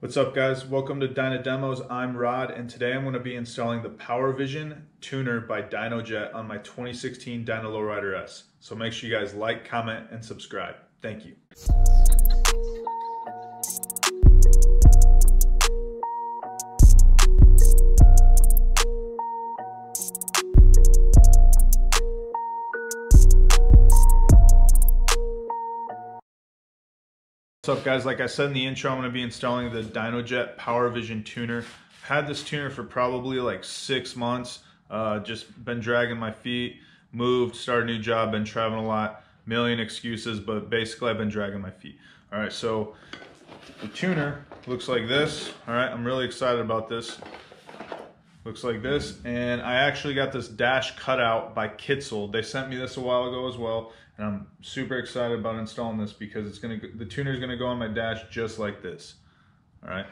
What's up guys? Welcome to Dyna Demos. I'm Rod and today I'm going to be installing the Power Vision tuner by DynoJet on my 2016 Dyna Lowrider S. So make sure you guys like, comment, and subscribe. Thank you. What's up guys, like I said in the intro, I'm going to be installing the DynoJet PowerVision tuner. Had this tuner for probably like six months, uh, just been dragging my feet, moved, started a new job, been traveling a lot, million excuses, but basically I've been dragging my feet. All right, so the tuner looks like this. All right, I'm really excited about this. Looks like this, and I actually got this dash cut out by Kitzel. They sent me this a while ago as well, and I'm super excited about installing this because it's gonna the tuner is gonna go on my dash just like this. All right.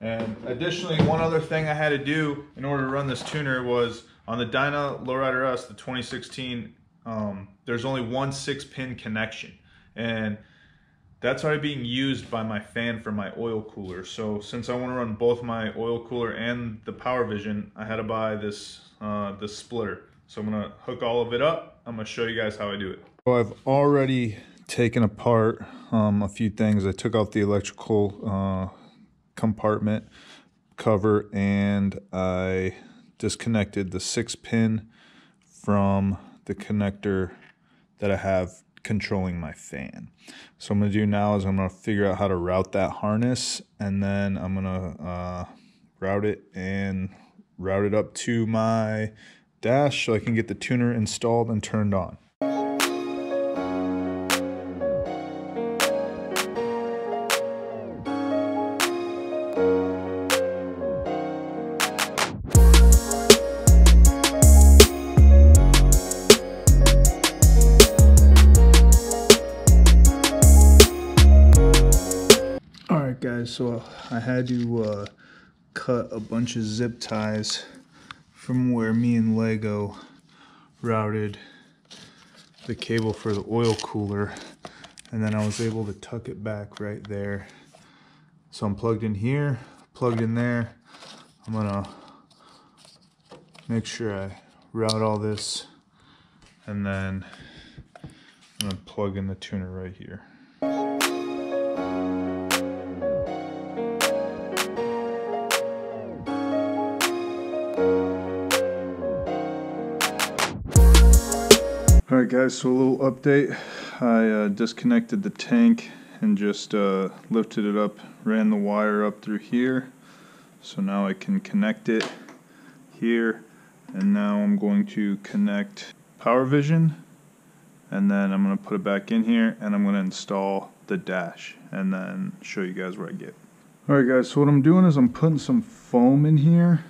And additionally, one other thing I had to do in order to run this tuner was on the Dyna Lowrider S, the 2016. Um, there's only one six-pin connection, and that's already being used by my fan for my oil cooler. So since I want to run both my oil cooler and the Power Vision, I had to buy this uh, this splitter. So I'm gonna hook all of it up. I'm gonna show you guys how I do it. So I've already taken apart um, a few things. I took out the electrical uh, compartment cover and I disconnected the six pin from the connector that I have controlling my fan. So I'm going to do now is I'm going to figure out how to route that harness and then I'm going to uh, route it and route it up to my dash so I can get the tuner installed and turned on. Guys, so I had to uh, cut a bunch of zip ties from where me and Lego routed the cable for the oil cooler and then I was able to tuck it back right there. So I'm plugged in here, plugged in there. I'm gonna make sure I route all this and then I'm gonna plug in the tuner right here. Guys, so a little update. I uh, disconnected the tank and just uh, lifted it up, ran the wire up through here. So now I can connect it here. And now I'm going to connect PowerVision. And then I'm going to put it back in here and I'm going to install the dash and then show you guys where I get. Alright guys, so what I'm doing is I'm putting some foam in here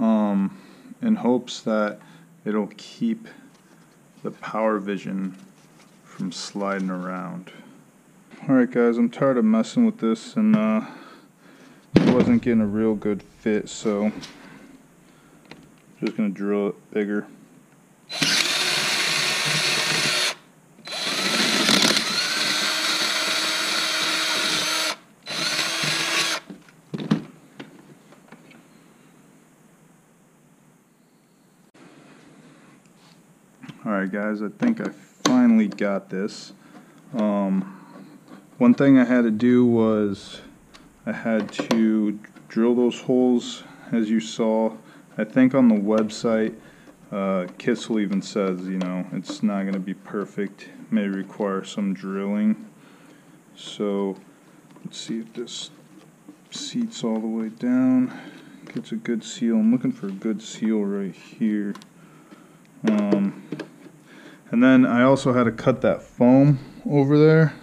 um, in hopes that it'll keep the power vision from sliding around. Alright guys, I'm tired of messing with this and uh, it wasn't getting a real good fit so I'm just going to drill it bigger. Alright guys, I think I finally got this. Um, one thing I had to do was I had to drill those holes as you saw. I think on the website uh, Kitzel even says, you know, it's not going to be perfect. May require some drilling. So let's see if this seats all the way down. Gets a good seal. I'm looking for a good seal right here. Um, and then I also had to cut that foam over there.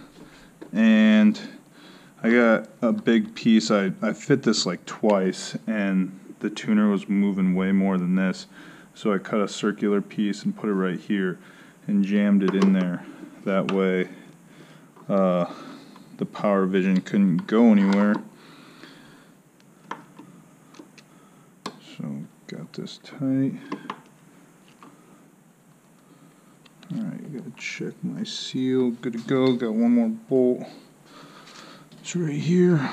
And I got a big piece. I, I fit this like twice and the tuner was moving way more than this. So I cut a circular piece and put it right here and jammed it in there. That way uh, the PowerVision couldn't go anywhere. So got this tight. gotta check my seal. Good to go. Got one more bolt. It's right here.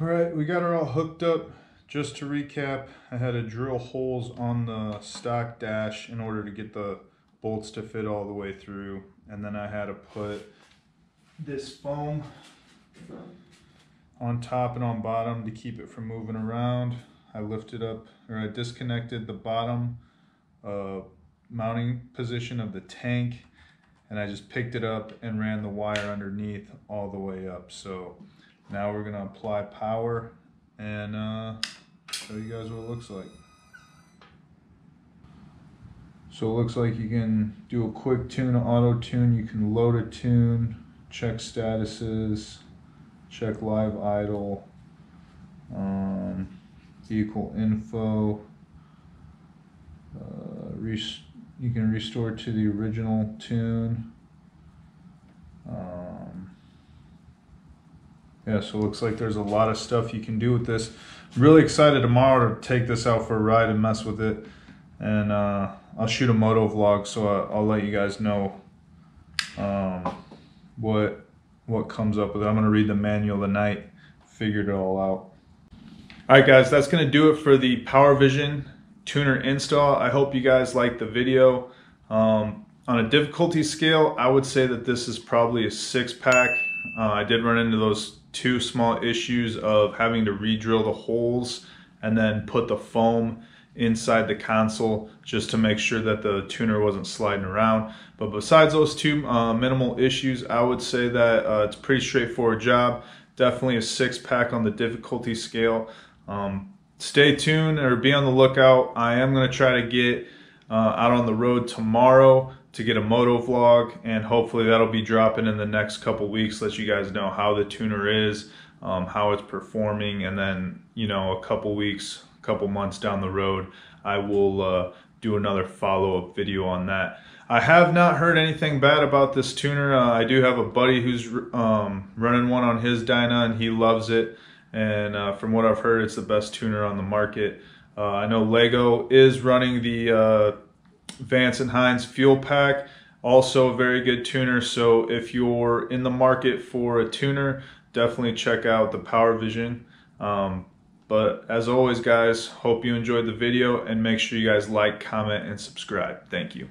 All right, we got her all hooked up. Just to recap, I had to drill holes on the stock dash in order to get the bolts to fit all the way through. And then I had to put this foam on top and on bottom to keep it from moving around. I lifted up, or I disconnected the bottom uh, mounting position of the tank and I just picked it up and ran the wire underneath all the way up. So now we're gonna apply power and uh, show you guys what it looks like. So it looks like you can do a quick tune, auto tune. You can load a tune, check statuses, check live idle, um, vehicle info. Uh, you can restore to the original tune. Um, yeah, so it looks like there's a lot of stuff you can do with this. Really excited tomorrow to take this out for a ride and mess with it. And uh, I'll shoot a moto vlog, so I, will let you guys know um, what what comes up with it. I'm gonna read the manual tonight, figured it all out. All right, guys, that's gonna do it for the Power Vision tuner install. I hope you guys liked the video. Um, on a difficulty scale, I would say that this is probably a six pack. Uh, I did run into those two small issues of having to re-drill the holes and then put the foam inside the console just to make sure that the tuner wasn't sliding around. But besides those two uh, minimal issues, I would say that uh, it's pretty straightforward job. Definitely a six pack on the difficulty scale. Um, stay tuned or be on the lookout. I am going to try to get uh, out on the road tomorrow to get a moto vlog and hopefully that'll be dropping in the next couple weeks let you guys know how the tuner is um, how it's performing and then you know a couple weeks a couple months down the road I will uh, do another follow-up video on that. I have not heard anything bad about this tuner. Uh, I do have a buddy who's um, running one on his Dyna and he loves it and uh, from what I've heard, it's the best tuner on the market. Uh, I know Lego is running the uh, Vance and Hines Fuelpak, also a very good tuner. So if you're in the market for a tuner, definitely check out the Power Vision. Um, but as always, guys, hope you enjoyed the video and make sure you guys like, comment, and subscribe. Thank you.